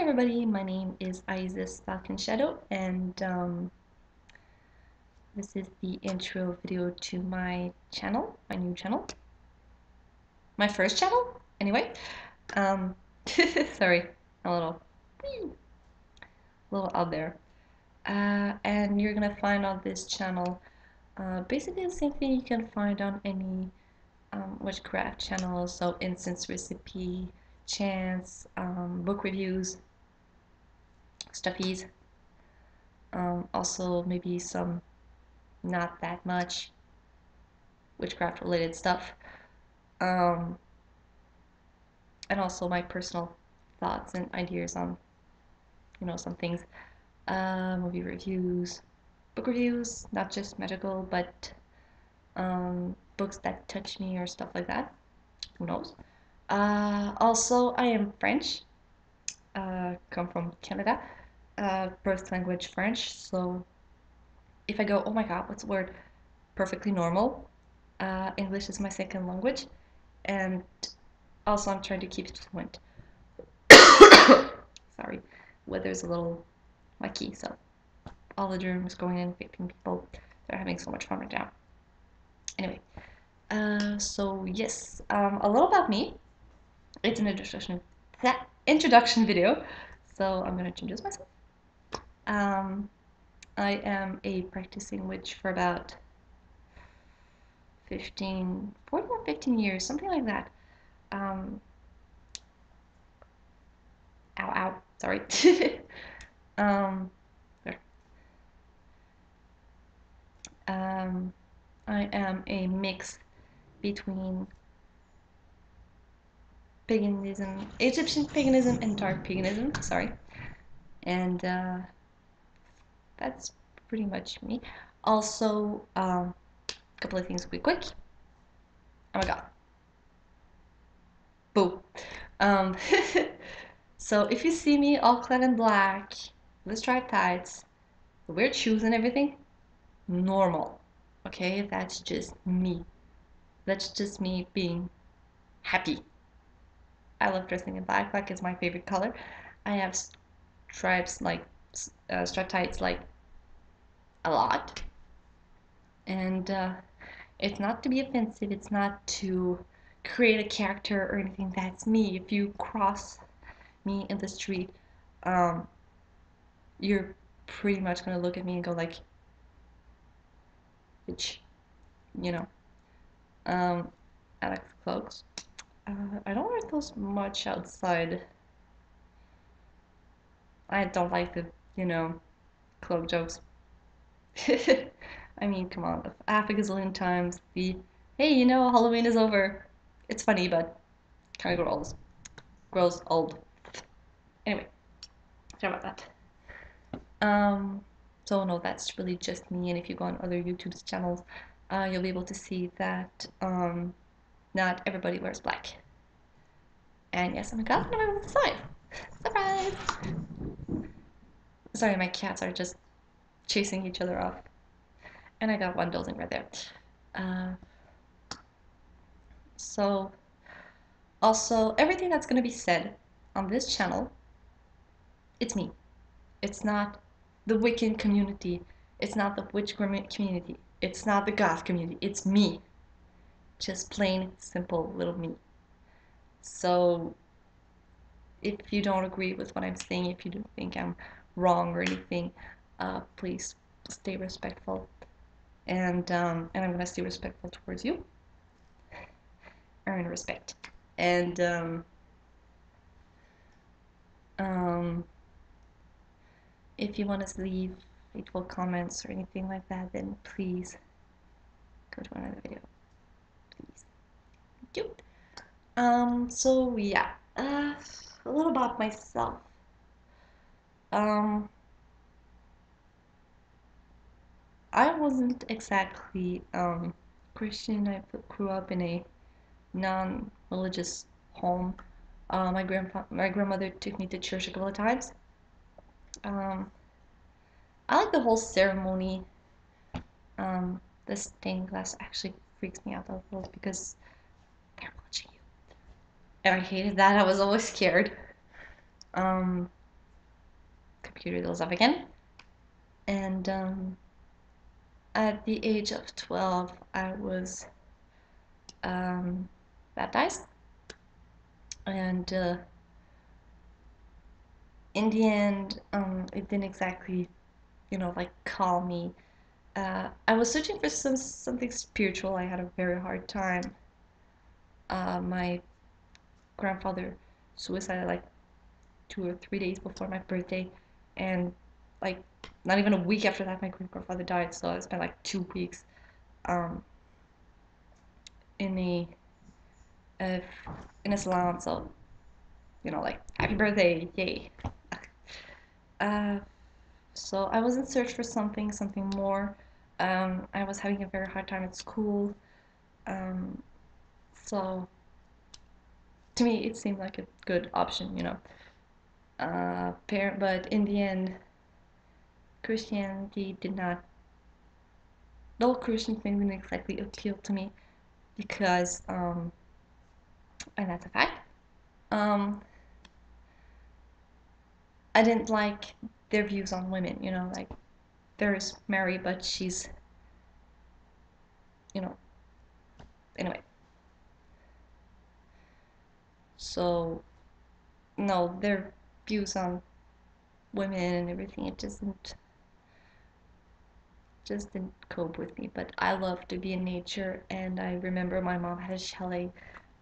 everybody, my name is Isis Falcon Shadow and um, this is the intro video to my channel, my new channel. My first channel, anyway. Um, sorry, a little, a little out there. Uh, and you're gonna find on this channel uh, basically the same thing you can find on any um, witchcraft channel, so incense recipe, chants, um, book reviews, stuffies, um, also maybe some not that much witchcraft related stuff, um, and also my personal thoughts and ideas on, you know, some things, uh, movie reviews, book reviews, not just magical, but um, books that touch me or stuff like that. Who knows? Uh, also, I am French. Uh, come from Canada. Uh, birth language French. So if I go, oh my god, what's the word? Perfectly normal. Uh, English is my second language, and also I'm trying to keep it fluent. Sorry, weather's a little wacky, so all the germs going in, infecting people. They're having so much fun right now. Anyway, uh, so yes, um, a little about me it's an introduction introduction video. So I'm gonna introduce myself. Um, I am a practicing witch for about 15 14 or 15 years something like that. Um, ow ow sorry. Um, um, I am a mix between paganism, Egyptian paganism and dark paganism, sorry. And uh, that's pretty much me. Also, um, a couple of things quick quick. Oh my god. Boo. Um, so if you see me all clad in black, with striped tights, the weird shoes and everything, normal. Okay, that's just me. That's just me being happy. I love dressing in black. Black is my favorite color. I have stripes like uh, striped tights like a lot. And uh, it's not to be offensive. It's not to create a character or anything. That's me. If you cross me in the street, um, you're pretty much gonna look at me and go like, bitch, you know. Um, I like cloaks. Uh, I don't wear those much outside. I don't like the, you know, club jokes. I mean, come on, half a gazillion times the, hey, you know, Halloween is over. It's funny, but kind of gross. Gross, old. Anyway, sorry about that. Um, so no, that's really just me, and if you go on other YouTube channels, uh, you'll be able to see that, um, not everybody wears black. And yes, I'm a girl and I'm on the side. Surprise! Sorry, my cats are just chasing each other off. And I got one building right there. Uh, so, also, everything that's going to be said on this channel, it's me. It's not the Wiccan community. It's not the witch community. It's not the goth community. It's me. Just plain, simple little me. So if you don't agree with what I'm saying, if you don't think I'm wrong or anything, uh, please stay respectful. And, um, and I'm going to stay respectful towards you. Earn respect. And, um, um, if you want to leave hateful comments or anything like that, then please go to another video. Um, so yeah, uh, a little about myself. Um, I wasn't exactly um, Christian. I grew up in a non-religious home. Uh, my grandpa, my grandmother took me to church a couple of times. Um, I like the whole ceremony. Um, the stained glass actually freaks me out a little because watching you and I hated that. I was always scared. Um, computer goes up again. And um, at the age of 12, I was um, baptized. And uh, in the end, um, it didn't exactly, you know, like call me. Uh, I was searching for some something spiritual. I had a very hard time. Uh, my grandfather suicided like two or three days before my birthday, and like not even a week after that, my great grandfather died. So I spent like two weeks um, in a uh, in a salon. So you know, like happy birthday, yay. Uh, so I was in search for something, something more. Um, I was having a very hard time at school. Um, so to me, it seemed like a good option, you know. Uh, but in the end, Christianity did not, the whole Christian thing didn't exactly appeal to me because, um, and that's a fact, um, I didn't like their views on women, you know, like there's Mary, but she's, you know, anyway. So, no, their views on women and everything, it just didn't, just didn't cope with me. But I love to be in nature, and I remember my mom had a chalet.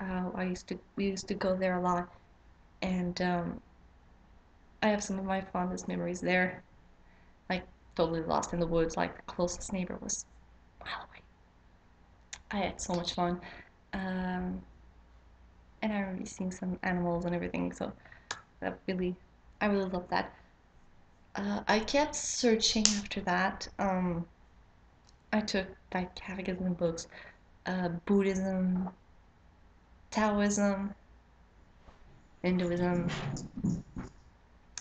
Uh, I used to, we used to go there a lot, and um, I have some of my fondest memories there. Like totally lost in the woods. Like the closest neighbor was a mile away. I had so much fun. Um, and I remember seeing some animals and everything. So that really, I really love that. Uh, I kept searching after that. Um, I took like catechism books, uh, Buddhism, Taoism, Hinduism,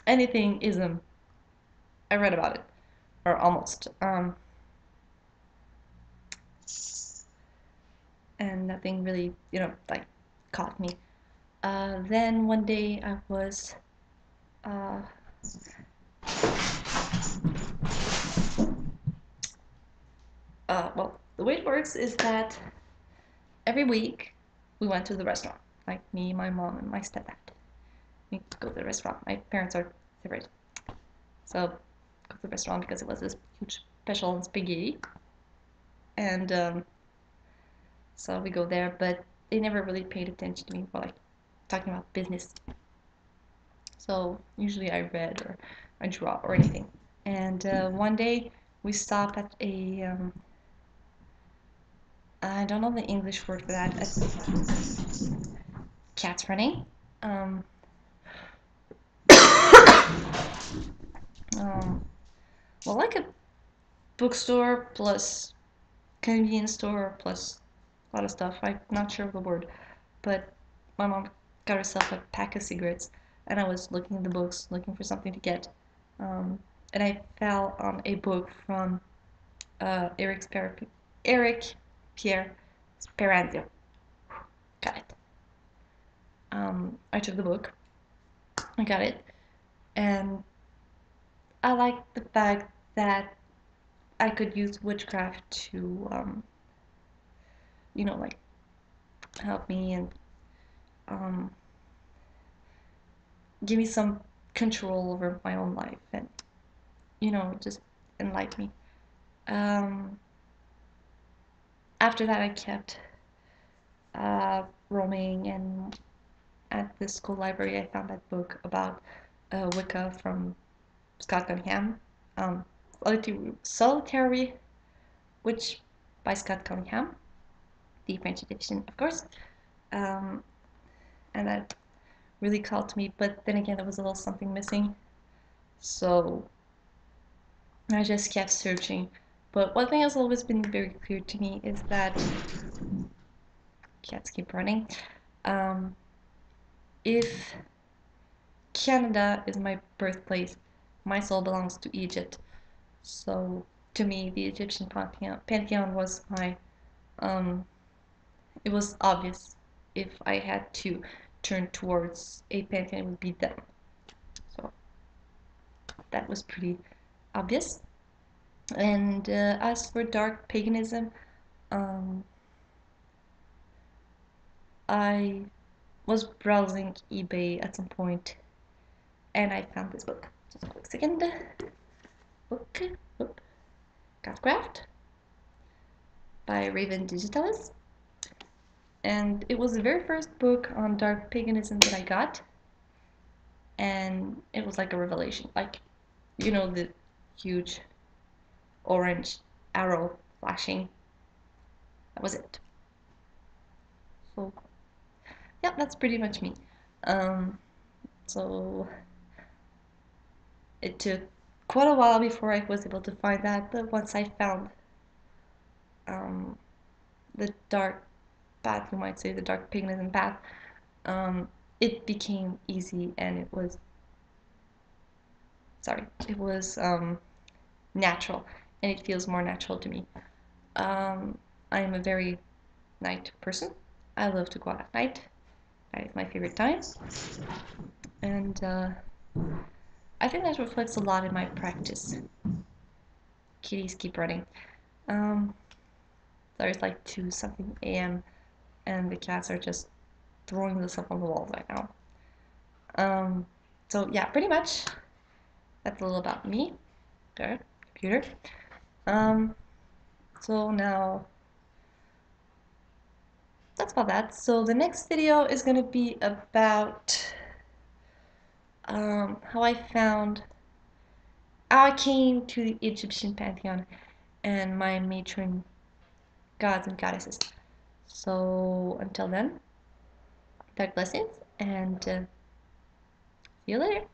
anything ism. I read about it, or almost. Um, and nothing really, you know, like caught me. Uh, then one day I was. Uh, uh, well, the way it works is that every week we went to the restaurant, like me, my mom, and my stepdad we go to the restaurant. My parents are separated. So go to the restaurant because it was this huge special spaghetti. And um, so we go there, but they never really paid attention to me for like talking about business. So usually I read or I draw or anything. And uh, one day we stopped at a um, I don't know the English word for that. Cats running. Um, um, well, like a bookstore plus convenience store plus lot of stuff. I'm not sure of the word, but my mom got herself a pack of cigarettes, and I was looking in the books, looking for something to get, um, and I fell on a book from uh, Eric, Eric Pier Sperandio. Got it. Um, I took the book. I got it, and I like the fact that I could use witchcraft to, um, you know, like help me and um, give me some control over my own life and, you know, just enlighten me. Um, after that, I kept uh, roaming, and at the school library, I found that book about uh, Wicca from Scott Cunningham. Um, Solitary, Witch by Scott Cunningham, the French edition, of course. Um, and that really called to me, but then again, there was a little something missing. So I just kept searching. But one thing has always been very clear to me is that cats keep running. Um, if Canada is my birthplace, my soul belongs to Egypt. So to me, the Egyptian pantheon, pantheon was my, um, it was obvious if I had to turn towards a pantheon, it would be them. So that was pretty obvious. And uh, as for dark paganism, um, I was browsing eBay at some point and I found this book. Just a quick second. Book, Oop. Goth Craft by Raven Digitalis. And it was the very first book on dark paganism that I got. And it was like a revelation. Like, you know, the huge orange arrow flashing. That was it. So, yeah, that's pretty much me. Um, so, it took quite a while before I was able to find that, but once I found um, the dark path, you might say, the dark paganism path, um, it became easy and it was, sorry, it was um, natural and it feels more natural to me. Um, I am a very night person. I love to go out at night. Night is my favorite time. And uh, I think that reflects a lot in my practice. Kitties keep running. Um, there's like 2 something a.m. and the cats are just throwing this up on the walls right now. Um, so yeah, pretty much that's a little about me. Good, computer. Um, so now that's about that. So the next video is going to be about um, how I found, how I came to the Egyptian pantheon and my matron gods and goddesses. So until then, dark blessings and uh, see you later.